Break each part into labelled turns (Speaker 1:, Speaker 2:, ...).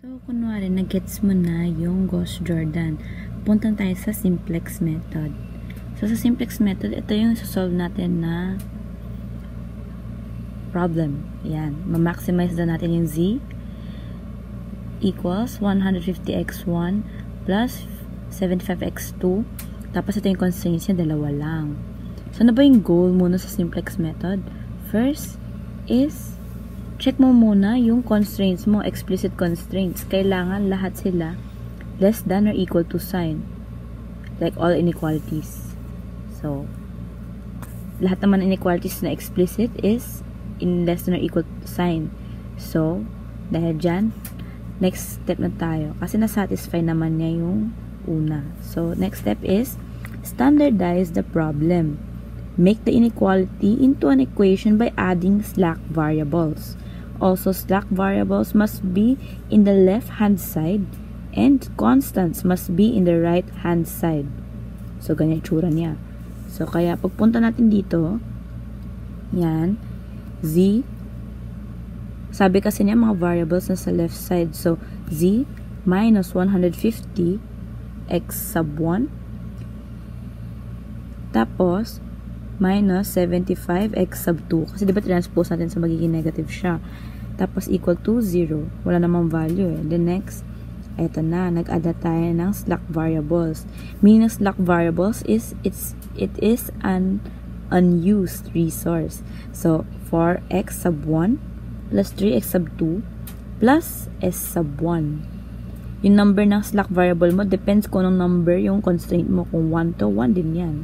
Speaker 1: So, kunwari, nag-gets mo na yung Gauss Jordan. Punta tayo sa simplex method. So, sa simplex method, ito yung solve natin na problem. Yan. Ma-maximize na natin yung z equals 150x1 plus 75x2. Tapos, ito yung constraints niya, dalawa lang. So, ano ba yung goal muna sa simplex method? First is check mo muna yung constraints mo, explicit constraints. Kailangan lahat sila less than or equal to sign. Like all inequalities. So, lahat naman inequalities na explicit is in less than or equal to sign. So, dahil dyan, next step na tayo. Kasi na-satisfy naman niya yung una. So, next step is standardize the problem. Make the inequality into an equation by adding slack variables. Also, slack variables must be in the left-hand side and constants must be in the right-hand side. So, ganyan itsura niya. So, kaya pagpunta natin dito, yan, z, sabi kasi niya mga variables na sa left side. So, z minus 150 x sub 1 tapos minus 75 x sub 2 kasi di ba transpose natin sa magiging negative siya tapos equal to 0. Wala namang value eh. The next, eto na, nag-add na tayo ng slack variables. Meaning ng slack variables is, it's, it is an unused resource. So, for x sub 1 plus 3x sub 2 plus s sub 1. Yung number ng slack variable mo, depends kung anong number yung constraint mo. Kung 1 to, 1 din yan.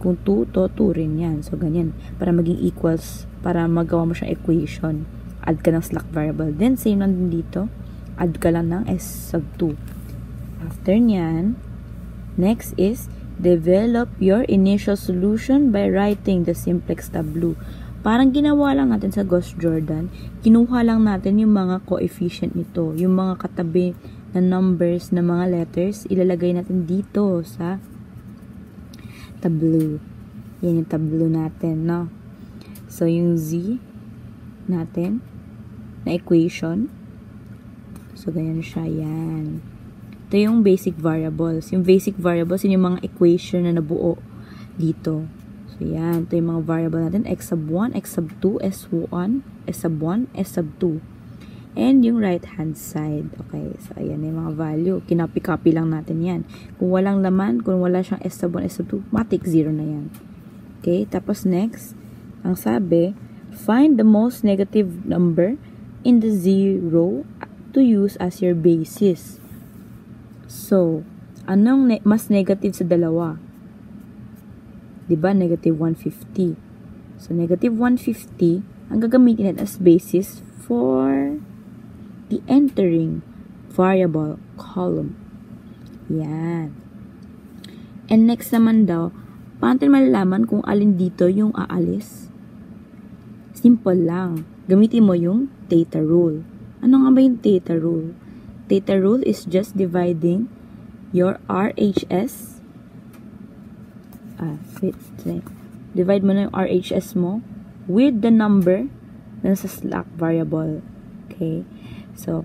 Speaker 1: Kung 2 to, 2 rin yan. So, ganyan. Para maging equals, para magawa mo siyang equation add ka ng slack variable. Then, same lang din dito. Add ka lang ng S sub 2. After nyan, next is, develop your initial solution by writing the simplex tableau. Parang ginawa lang natin sa Gauss Jordan, kinuha lang natin yung mga coefficient nito, yung mga katabi na numbers na mga letters, ilalagay natin dito sa tableau. Yan yung tableau natin, no? So, yung Z natin, na equation. So, ganyan siya. Yan. Ito yung basic variables. Yung basic variables, yun yung mga equation na nabuo dito. So, yan. Ito yung mga variable natin. x sub 1, x sub 2, s1, s sub 1, s sub 2. And yung right-hand side. Okay. So, ayan yung mga value. Kinopy-copy lang natin yan. Kung walang laman, kung wala siyang s sub 1, s sub 2, matik 0 na yan. Okay. Tapos, next, ang sabi, find the most negative number in the zero to use as your basis. So, anong ne mas negative sa dalawa? 'Di ba negative 150. So, negative 150, ang gagamitin natin as basis for the entering variable column. Yan. And next naman daw, paano malalaman kung alin dito yung aalis? Simple lang gamitin mo yung theta rule. Ano nga ba yung theta rule? Theta rule is just dividing your RHS ah, wait, divide mo na yung RHS mo with the number na sa slack variable. Okay? So,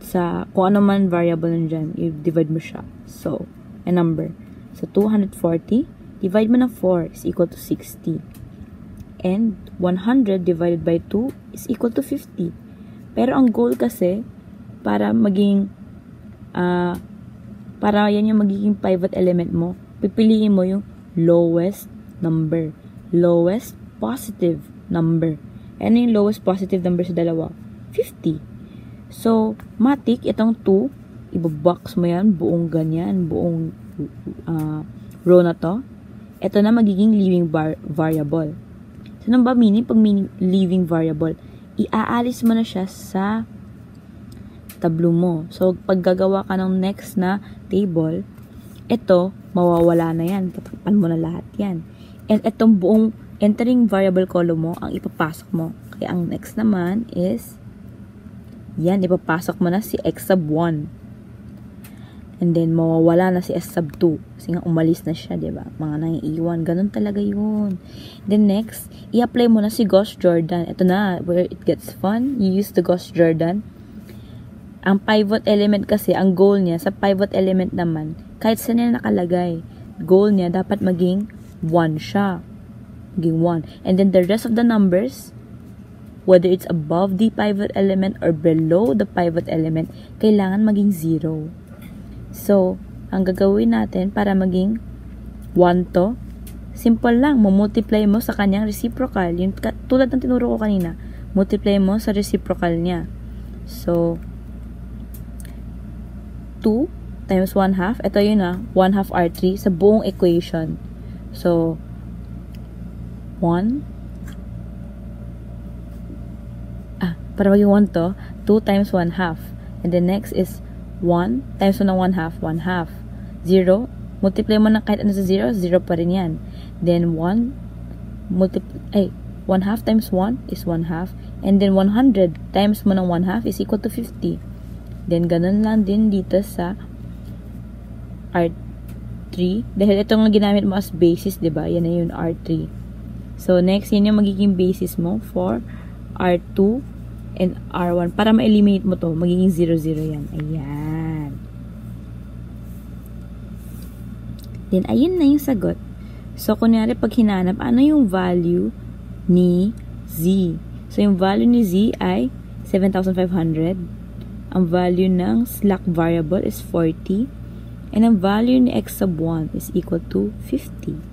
Speaker 1: sa kung ano man variable nandyan, i-divide mo siya. So, a number. So, 240, divide mo ng 4 is equal to 60 and 100 divided by 2 is equal to 50. Pero ang goal kasi, para maging, uh, para yan yung magiging pivot element mo, pipiliin mo yung lowest number. Lowest positive number. Ano yung lowest positive number sa dalawa? 50. So, matik, itong 2, ibabox mo yan, buong ganyan, buong uh, row na to. Ito na magiging living variable. So, ano ba meaning? Pag meaning living variable, iaalis mo na siya sa tablo mo. So, pag gagawa ka ng next na table, ito, mawawala na yan. Tatakpan mo na lahat yan. And itong buong entering variable column mo, ang ipapasok mo. Kaya ang next naman is, yan, ipapasok mo na si x sub 1. And then, mawawala na si S sub 2. Kasi nga, umalis na siya, ba diba? Mga naiiwan. Ganun talaga yun. Then, next, i-apply mo na si Gauss Jordan. Ito na, where it gets fun. You use the Gauss Jordan. Ang pivot element kasi, ang goal niya, sa pivot element naman, kahit saan niya nakalagay, goal niya dapat maging 1 siya. Maging 1. And then the rest of the numbers, whether it's above the pivot element or below the pivot element, kailangan maging 0. So, ang gagawin natin para maging 1 to, simple lang, multiply mo sa kanyang reciprocal. Yung, tulad ng tinuro ko kanina, multiply mo sa reciprocal niya. So, 2 times 1 half. Ito yun na, 1 half R3 sa buong equation. So, 1. Ah, para maging 1 to, 2 times 1 half. And the next is 1 times 1 ng 1 half, 1 half. 0, multiply mo na kahit ano sa 0, 0 pa rin yan. Then 1, multiply, ay, 1 half times 1 is 1 half. And then 100 times mo ng 1 half is equal to 50. Then, ganun lang din dito sa R3. Dahil ito nga ginamit mo as basis, ba diba? Yan na yung R3. So, next, yan yung magiging basis mo for R2 and R1. Para ma-eliminate mo to, magiging 0, 0 yan. Ayan. Then, ayun na yung sagot. So, kunyari, pag hinanap, ano yung value ni Z? So, yung value ni Z ay 7,500. Ang value ng slack variable is 40. And ang value ni x sub 1 is equal to 50.